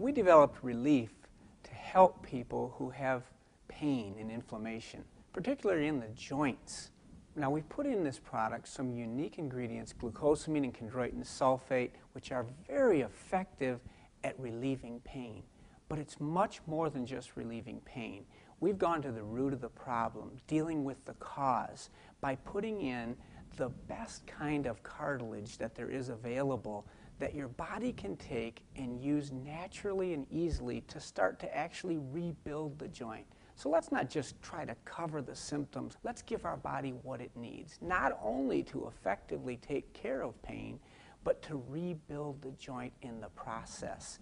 we developed relief to help people who have pain and inflammation, particularly in the joints. Now, we've put in this product some unique ingredients, glucosamine and chondroitin sulfate, which are very effective at relieving pain. But it's much more than just relieving pain. We've gone to the root of the problem, dealing with the cause, by putting in the best kind of cartilage that there is available that your body can take and use naturally and easily to start to actually rebuild the joint. So let's not just try to cover the symptoms. Let's give our body what it needs, not only to effectively take care of pain, but to rebuild the joint in the process.